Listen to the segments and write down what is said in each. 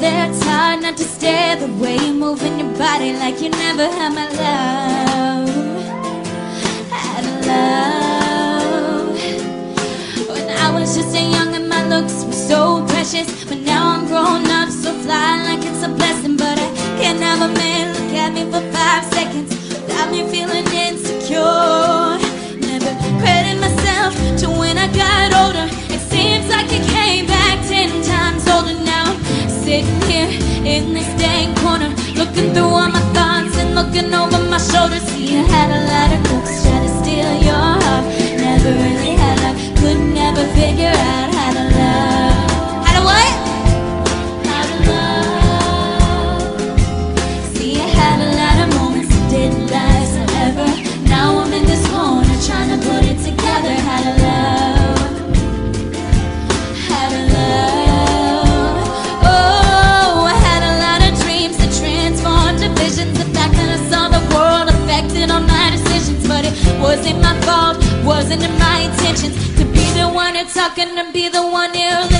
there. It's hard not to stare the way you're moving your body like you never had my love. Had love. When I was just a young and my looks were so precious. But now I'm grown up, so fly like it's a blessing. But I can't have a man look at me for five seconds without me feeling insecure. Never credit myself to when I got older. It seems like it came back Sitting here in this dang corner, looking through all my thoughts and looking over my shoulder. See, I had a lot of looks, try to steal your heart. Never really had luck, could never figure out fact that I saw the world affected all my decisions, but it wasn't my fault. Wasn't in my intentions to be the one who's talking, to be the one listening.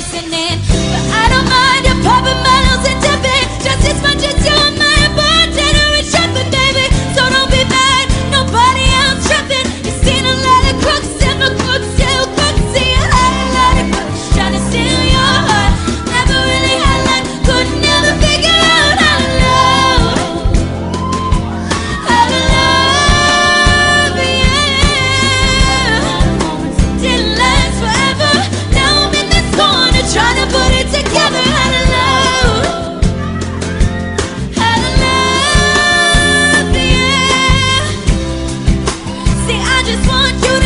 I just want you.